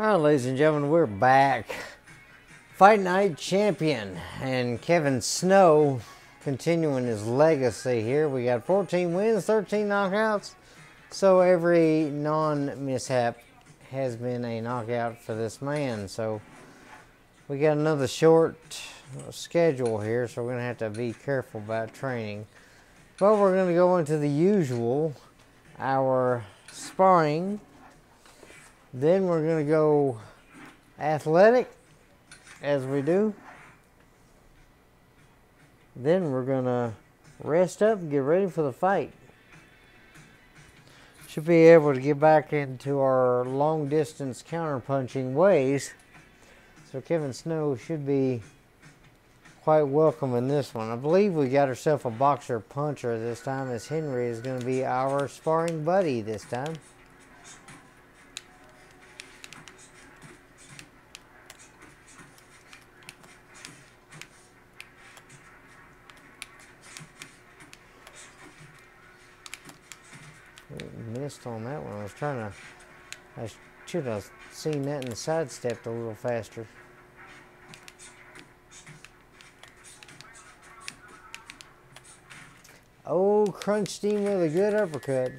All right, ladies and gentlemen, we're back. Fight Night champion and Kevin Snow continuing his legacy here. We got 14 wins, 13 knockouts. So every non mishap has been a knockout for this man. So we got another short schedule here, so we're going to have to be careful about training. But we're going to go into the usual, our sparring. Then we're going to go athletic, as we do. Then we're going to rest up and get ready for the fight. Should be able to get back into our long distance counterpunching ways. So Kevin Snow should be quite welcome in this one. I believe we got ourselves a boxer puncher this time as Henry is going to be our sparring buddy this time. Missed on that one. I was trying to. I should have seen that and sidestepped a little faster. Oh, crunch him with a good uppercut.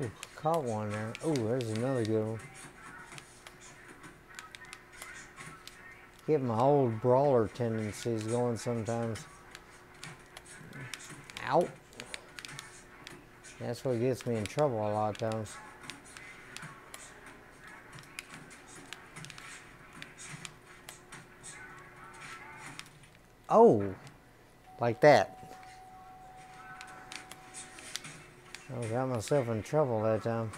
Ooh, caught one there. Ooh, there's another good one. Get my old brawler tendencies going sometimes. Out. That's what gets me in trouble a lot of times. Oh, like that. I got myself in trouble that time.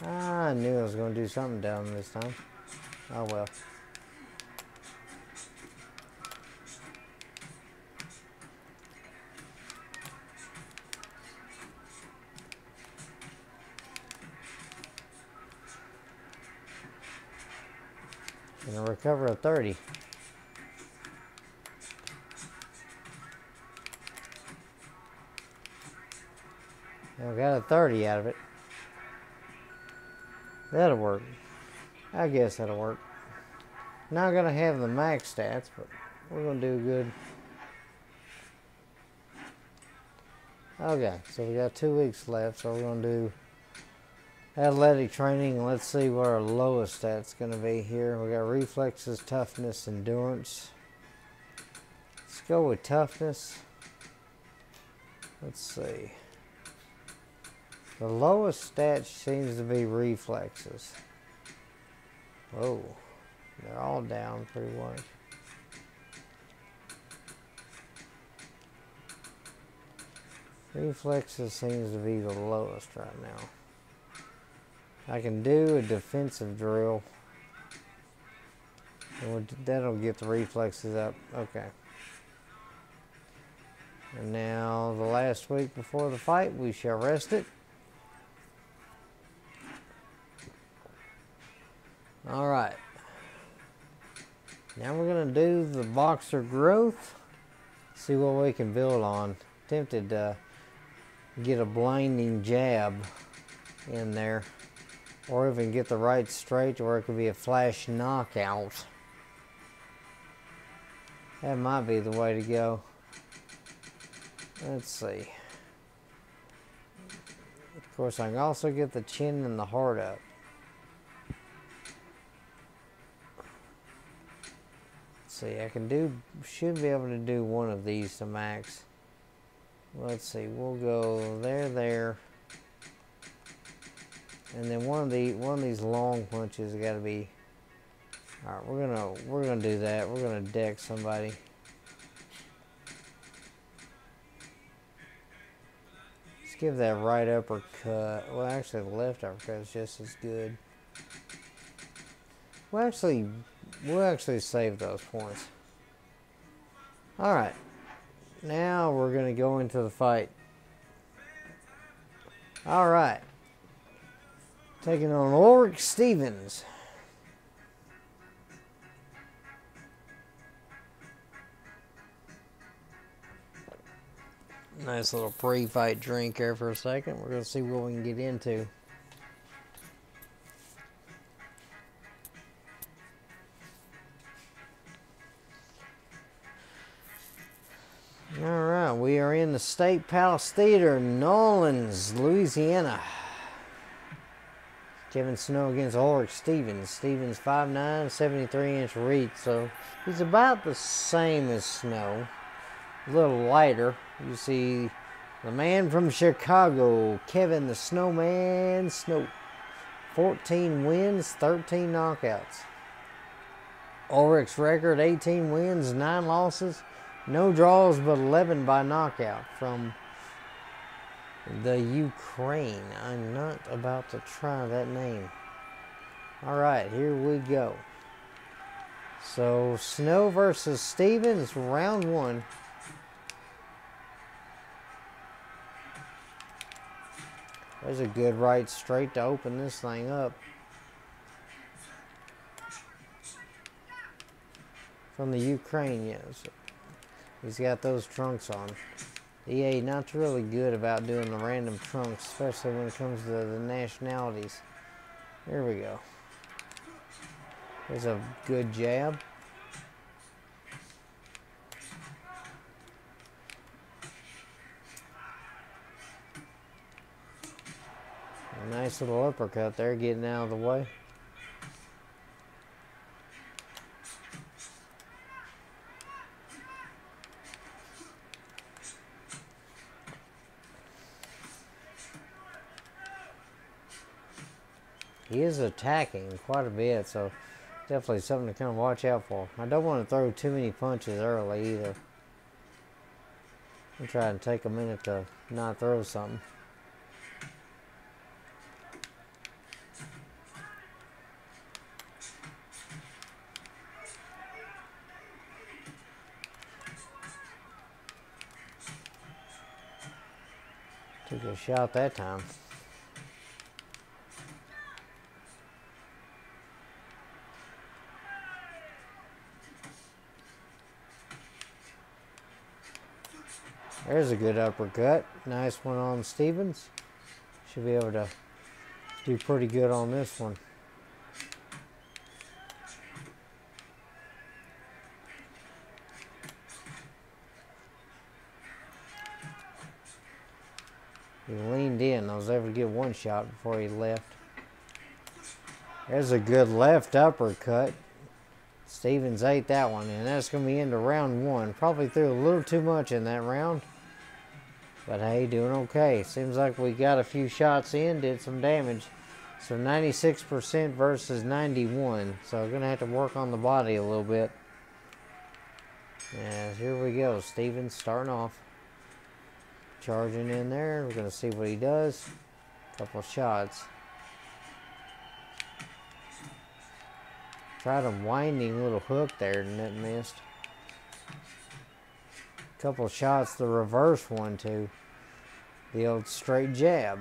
I knew I was going to do something dumb this time. Oh well. Gonna recover a 30. Got a 30 out of it. That'll work. I guess that'll work. Not gonna have the max stats, but we're gonna do good. Okay, so we got two weeks left, so we're gonna do athletic training. Let's see what our lowest stats gonna be here. We got reflexes, toughness, endurance. Let's go with toughness. Let's see. The lowest stat seems to be reflexes. Oh, they're all down pretty much. Reflexes seems to be the lowest right now. I can do a defensive drill. That'll get the reflexes up. Okay. And now the last week before the fight, we shall rest it. All right. Now we're going to do the boxer growth. See what we can build on. Tempted to get a blinding jab in there. Or even get the right straight or it could be a flash knockout. That might be the way to go. Let's see. Of course, I can also get the chin and the heart up. See, I can do, should be able to do one of these to max. Let's see, we'll go there, there. And then one of the one of these long punches got to be. All right, we're gonna we're gonna do that. We're gonna deck somebody. Let's give that right uppercut. Well, actually, the left uppercut is just as good. Well, actually, we'll actually save those points. Alright. Now we're going to go into the fight. Alright. Taking on Ulrich Stevens. Nice little pre-fight drink here for a second. We're going to see what we can get into. State Palace Theater, New Orleans, Louisiana. Kevin Snow against Ulrich Stevens. Stevens 5'9", 73 inch reach, so he's about the same as Snow. A little lighter. You see the man from Chicago, Kevin the Snowman Snow. 14 wins, 13 knockouts. Ulrich's record 18 wins, 9 losses, no draws but 11 by knockout from the Ukraine. I'm not about to try that name. All right, here we go. So, Snow versus Stevens, round one. There's a good right straight to open this thing up. From the Ukraine, yes. He's got those trunks on. EA not really good about doing the random trunks, especially when it comes to the nationalities. There we go. There's a good jab. A nice little uppercut there, getting out of the way. He is attacking quite a bit, so definitely something to kind of watch out for. I don't want to throw too many punches early either. I'm trying to take a minute to not throw something. Took a shot that time. There's a good uppercut. Nice one on Stevens. Should be able to do pretty good on this one. He leaned in. I was able to get one shot before he left. There's a good left uppercut. Stevens ate that one, and that's going to be into round one. Probably threw a little too much in that round. But hey, doing okay. Seems like we got a few shots in, did some damage. So 96% versus 91. So going to have to work on the body a little bit. Yeah, here we go. Stevens starting off. Charging in there. We're going to see what he does. Couple shots. Tried a winding little hook there and it missed couple shots, the reverse one too. The old straight jab.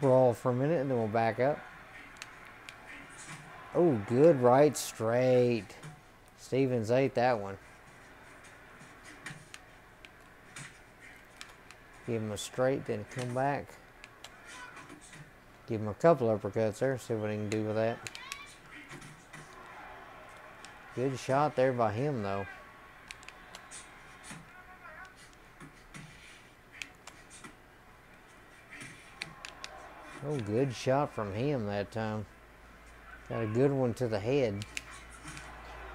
Brawl for a minute and then we'll back up. Oh, good right straight. Stevens ate that one. Give him a straight, then come back. Give him a couple uppercuts there, see what he can do with that. Good shot there by him, though. Oh, good shot from him that time. Got a good one to the head.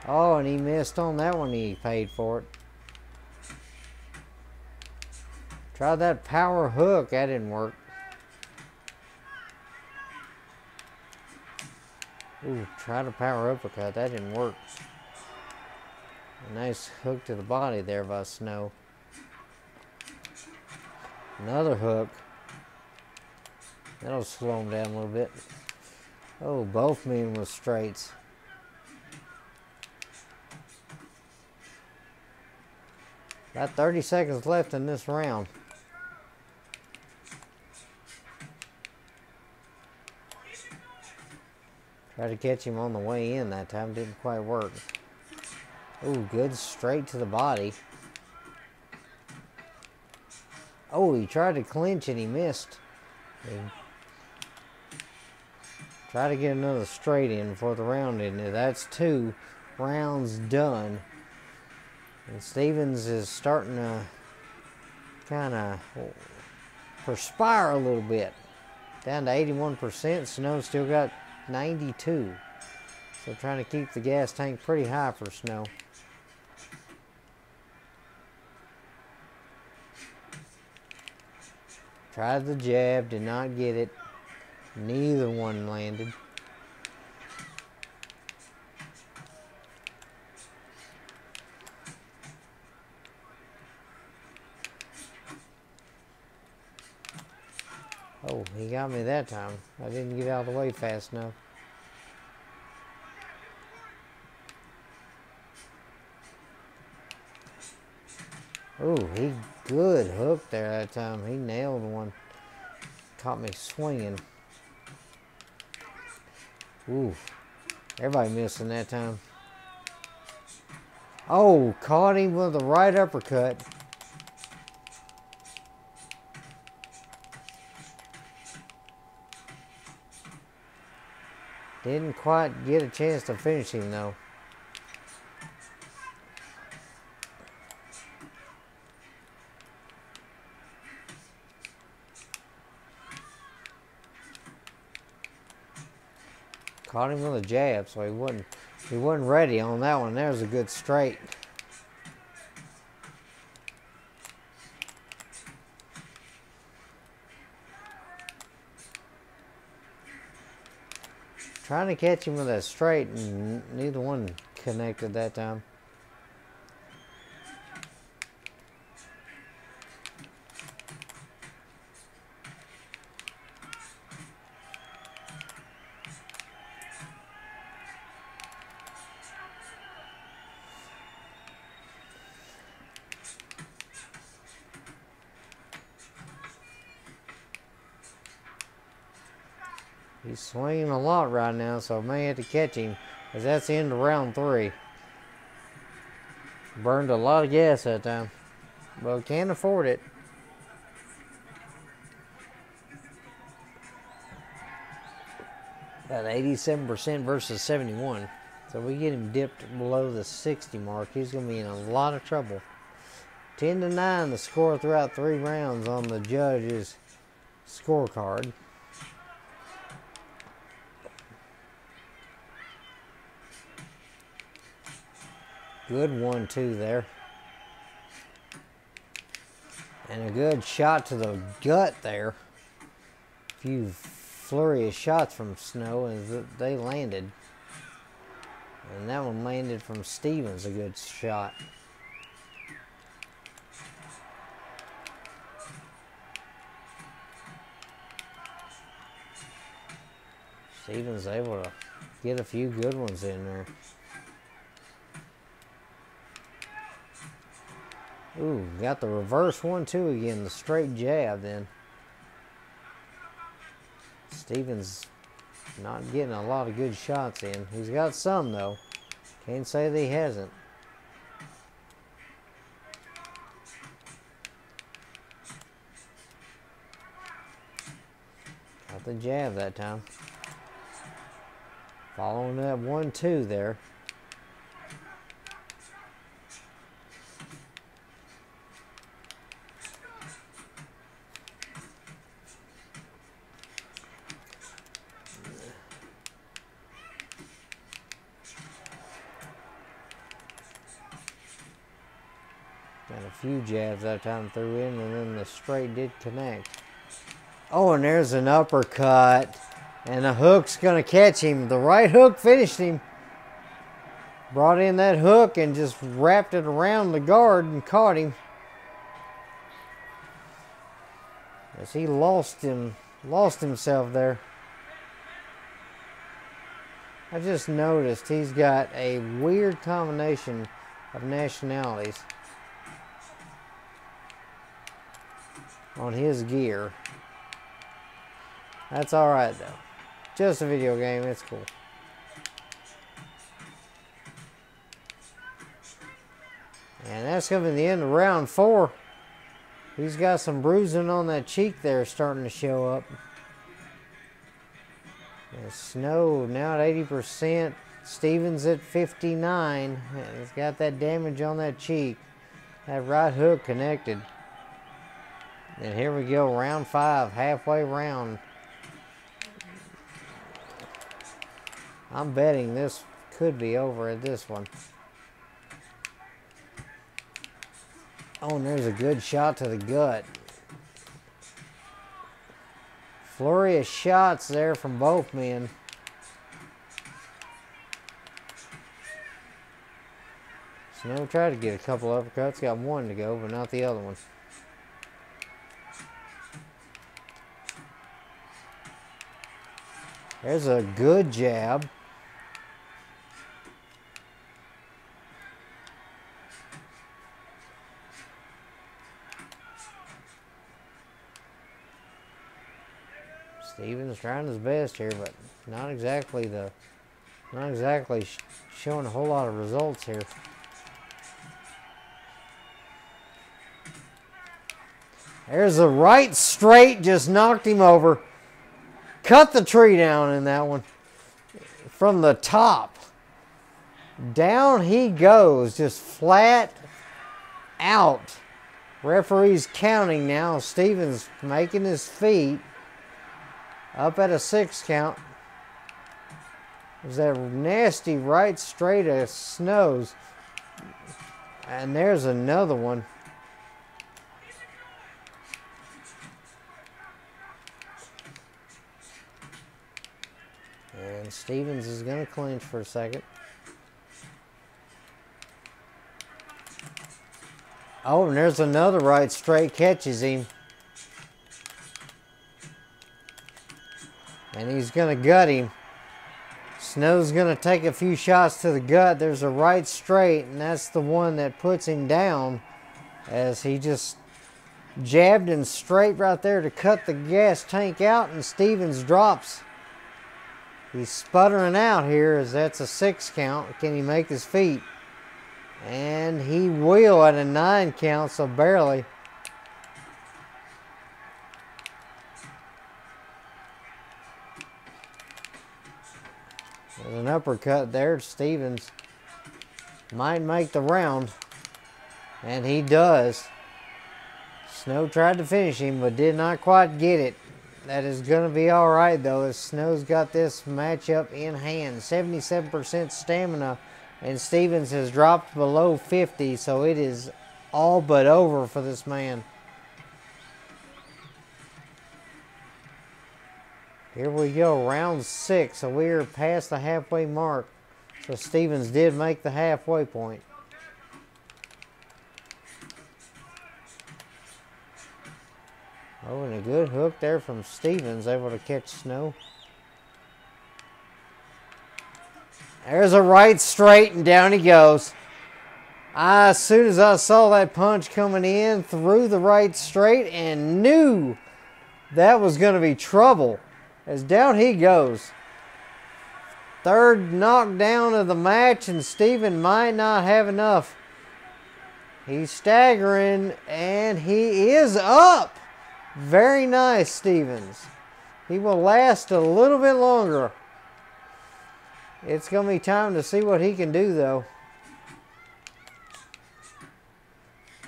Oh, and he missed on that one. He paid for it. Try that power hook. That didn't work. Ooh, try to power uppercut. That didn't work. Nice hook to the body there by Snow. Another hook. That'll slow him down a little bit. Oh, both men with straights. About 30 seconds left in this round. Tried to catch him on the way in that time, didn't quite work. Oh, good straight to the body. Oh, he tried to clinch and he missed. He tried to get another straight in before the round ended. That's two rounds done. And Stevens is starting to kind of perspire a little bit. Down to 81%. Snow still got 92. So trying to keep the gas tank pretty high for Snow. Tried the jab, did not get it. Neither one landed. Oh, he got me that time. I didn't get out of the way fast enough. Oh, he good hook there that time. He nailed one. Caught me swinging. Ooh, everybody missing that time. Oh, caught him with the right uppercut. Didn't quite get a chance to finish him though. Caught him with a jab, so he wasn't he wasn't ready on that one. There's a good straight. Trying to catch him with a straight, and neither one connected that time. Right now, so I may have to catch him, because that's the end of round three. Burned a lot of gas that time. Well, can't afford it. About 87% versus 71. So we get him dipped below the 60 mark. He's going to be in a lot of trouble. 10 to 9 the score throughout three rounds on the judge's scorecard. Good one, too, there. And a good shot to the gut there. A few flurry of shots from Snow, and they landed. And that one landed from Stevens, a good shot. Stevens able to get a few good ones in there. Ooh, got the reverse one too again, the straight jab then. Stevens not getting a lot of good shots in. He's got some though. Can't say that he hasn't. Got the jab that time. Following that one two there. Jabs that time threw in, and then the straight did connect. Oh, and there's an uppercut. And the hook's going to catch him. The right hook finished him. Brought in that hook and just wrapped it around the guard and caught him. As he lost him lost himself there. I just noticed he's got a weird combination of nationalities on his gear. That's alright though. Just a video game, it's cool. And that's coming to the end of round four. He's got some bruising on that cheek there starting to show up. Snow now at 80%. Stevens at 59. He's got that damage on that cheek. That right hook connected. And here we go, round five, halfway round. I'm betting this could be over at this one. Oh, and there's a good shot to the gut. Flurry of shots there from both men. Snow tried to get a couple uppercuts. Got one to go, but not the other one. There's a good jab. Stevens trying his best here, but not exactly the, not exactly sh showing a whole lot of results here. There's a right straight, just knocked him over. Cut the tree down in that one. From the top. Down he goes, just flat out. Referee's counting now. Stevens making his feet. Up at a six count. There's that nasty right straight of snows. And there's another one. And Stevens is going to clinch for a second. Oh, and there's another right straight catches him. And he's going to gut him. Snow's going to take a few shots to the gut. There's a right straight, and that's the one that puts him down as he just jabbed him straight right there to cut the gas tank out, and Stevens drops. He's sputtering out here as that's a six count. Can he make his feet? And he will at a nine count, so barely. There's an uppercut there. Stevens might make the round. And he does. Snow tried to finish him, but did not quite get it. That is going to be all right, though, as Snow's got this matchup in hand. 77% stamina, and Stevens has dropped below 50, so it is all but over for this man. Here we go, round six. So we're past the halfway mark. So Stevens did make the halfway point. Oh, and a good hook there from Stevens, able to catch Snow. There's a right straight, and down he goes. I, as soon as I saw that punch coming in, threw the right straight and knew that was going to be trouble. As down he goes. Third knockdown of the match, and Steven might not have enough. He's staggering, and he is up. Very nice, Stevens. He will last a little bit longer. It's going to be time to see what he can do, though.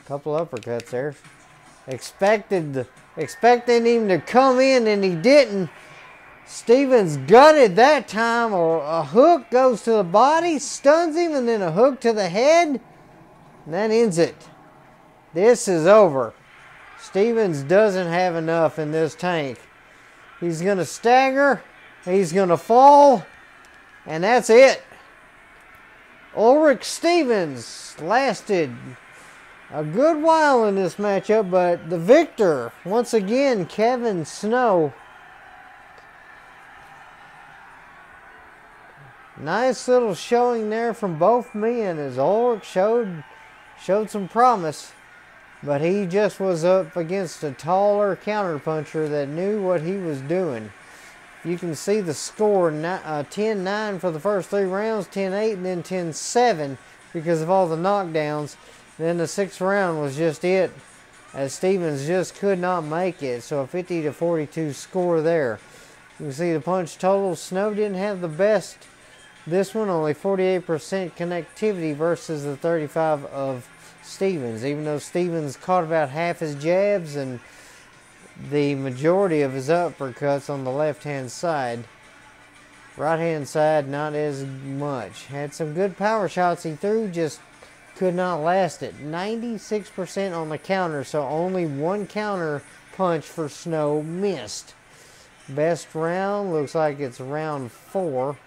Couple uppercuts there. Expected, expecting him to come in, and he didn't. Stevens gutted that time, or a hook goes to the body, stuns him, and then a hook to the head. And that ends it. This is over. Stevens doesn't have enough in this tank. He's going to stagger. He's going to fall. And that's it. Ulrich Stevens lasted a good while in this matchup, but the victor, once again, Kevin Snow. Nice little showing there from both men as Ulrich showed, showed some promise but he just was up against a taller counterpuncher that knew what he was doing. You can see the score 10-9 uh, for the first three rounds, 10-8, and then 10-7 because of all the knockdowns. Then the sixth round was just it, as Stevens just could not make it. So a 50 to 42 score there. You can see the punch total. Snow didn't have the best. This one only 48% connectivity versus the 35 of Stevens. Even though Stevens caught about half his jabs and the majority of his uppercuts on the left hand side. Right hand side, not as much. Had some good power shots he threw, just could not last it. 96% on the counter, so only one counter punch for Snow missed. Best round looks like it's round four.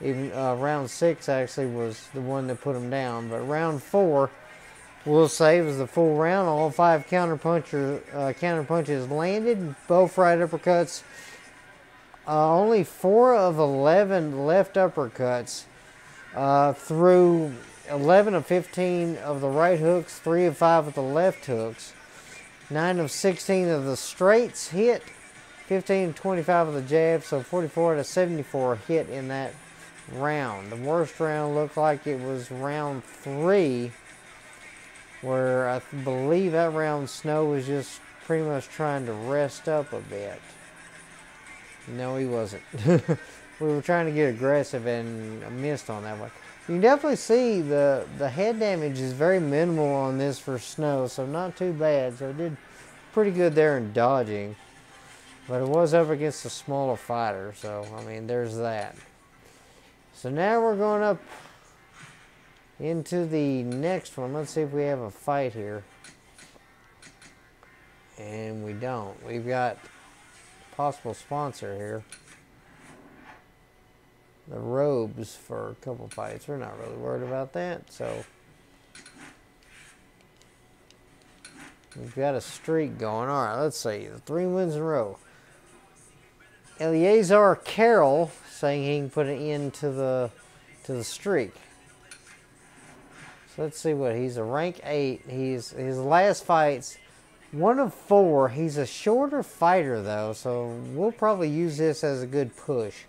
Even uh, round six actually was the one that put him down, but round four we'll say was the full round. All five counter puncher uh, counter punches landed, both right uppercuts. Uh, only four of eleven left uppercuts uh, through 11 of 15 of the right hooks, 3 of 5 of the left hooks, 9 of 16 of the straights hit, 15 25 of the jabs, so 44 to 74 hit in that round. The worst round looked like it was round 3 where I believe that round Snow was just pretty much trying to rest up a bit. No, he wasn't. we were trying to get aggressive and missed on that one. You can definitely see the, the head damage is very minimal on this for Snow, so not too bad. So it did pretty good there in dodging. But it was up against a smaller fighter, so I mean, there's that. So now we're going up into the next one. Let's see if we have a fight here. And we don't. We've got possible sponsor here. The robes for a couple fights. We're not really worried about that. So we've got a streak going. All right, let's see. The three wins in a row. Eleazar Carroll saying he can put an end to the to the streak. So let's see what he's a rank eight. He's his last fights one of four. He's a shorter fighter though, so we'll probably use this as a good push.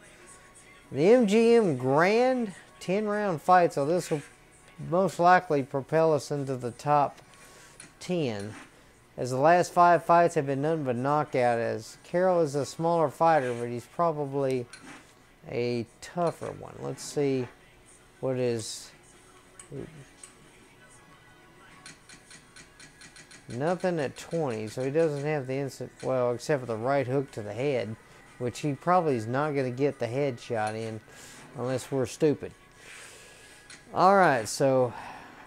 The MGM Grand 10 round fight, so this will most likely propel us into the top 10. As the last five fights have been none but knockout, as Carroll is a smaller fighter, but he's probably a tougher one. Let's see what is Nothing at 20, so he doesn't have the instant, well, except for the right hook to the head, which he probably is not going to get the head shot in unless we're stupid. All right, so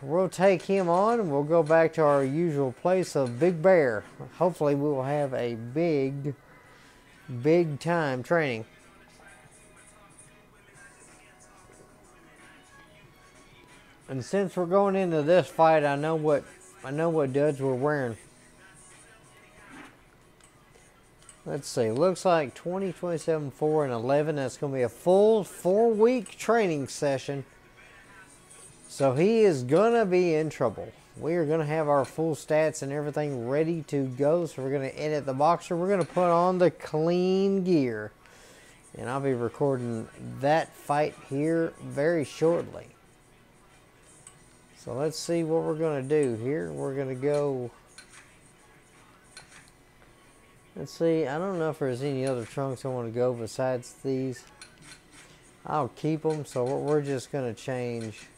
we'll take him on and we'll go back to our usual place of Big Bear. Hopefully, we will have a big, big time training. And since we're going into this fight, I know what I know what duds we're wearing. Let's see. Looks like 20, 27, 4, and 11. That's going to be a full four-week training session. So he is going to be in trouble. We are going to have our full stats and everything ready to go. So we're going to edit the boxer. We're going to put on the clean gear. And I'll be recording that fight here very shortly. So let's see what we're going to do here. We're going to go... Let's see, I don't know if there's any other trunks I want to go besides these. I'll keep them, so we're just going to change.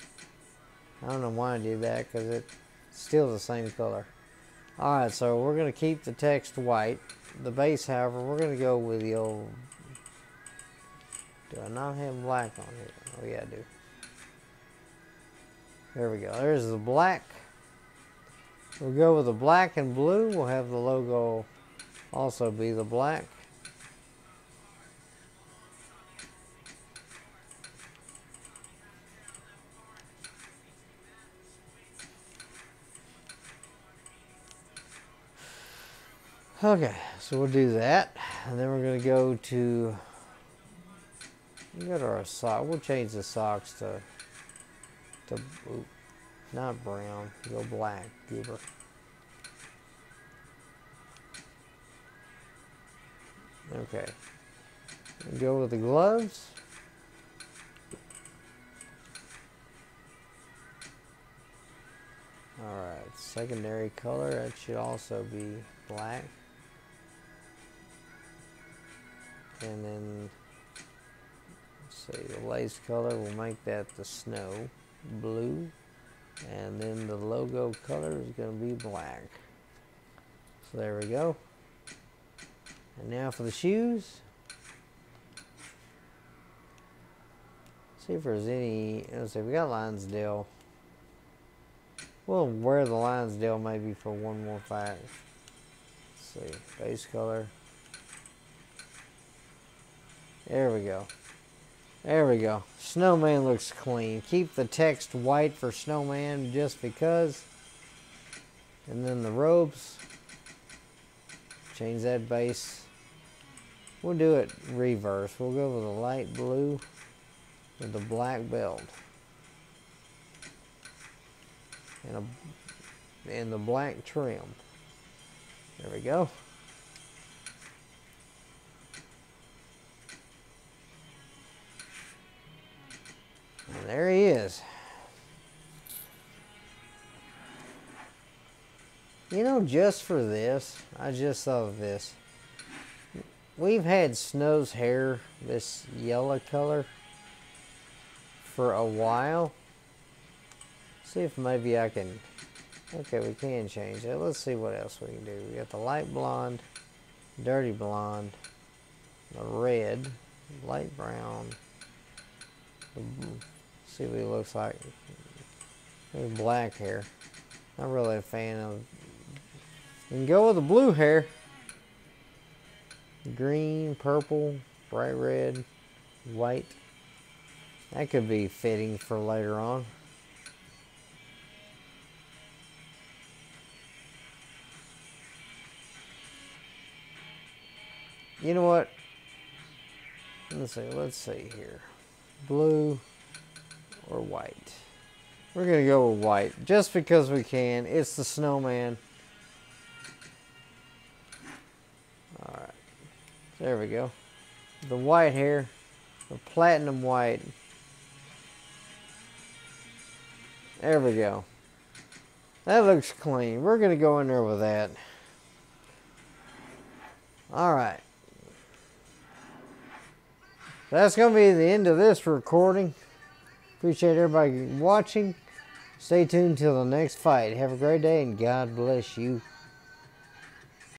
I don't know why I did that, because it's still the same color. Alright, so we're going to keep the text white. The base, however, we're going to go with the old... Do I not have black on here? Oh yeah, I do. There we go. There's the black. We'll go with the black and blue. We'll have the logo also be the black. Okay, so we'll do that. And then we're going to go to go to our sock. We'll change the socks to not brown. Go black, Goober. Okay. Go with the gloves. Alright, secondary color, that should also be black. And then, let's see, the lace color, we'll make that the snow, blue. And then the logo color is going to be black. So there we go. And now for the shoes. See if there's any, let's see, we got Lionsdale. We'll wear the Lionsdale maybe for one more fight. Let's see, base color. There we go. There we go. Snowman looks clean. Keep the text white for Snowman just because. And then the robes. Change that base. We'll do it reverse. We'll go with a light blue with the black belt. And a and the black trim. There we go. There he is. You know, just for this, I just thought of this. We've had Snow's hair this yellow color for a while. See if maybe I can. Okay, we can change that. Let's see what else we can do. We got the light blonde, dirty blonde, the red, light brown, see what he looks like. Maybe black hair. Not really a fan of. You can go with the blue hair. Green, purple, bright red, white. That could be fitting for later on. You know what? Let's see. Let's see here. Blue or white. We're going to go with white just because we can. It's the snowman. Alright. There we go. The white hair. The platinum white. There we go. That looks clean. We're going to go in there with that. Alright. That's going to be the end of this recording. Appreciate everybody watching. Stay tuned till the next fight. Have a great day and God bless you.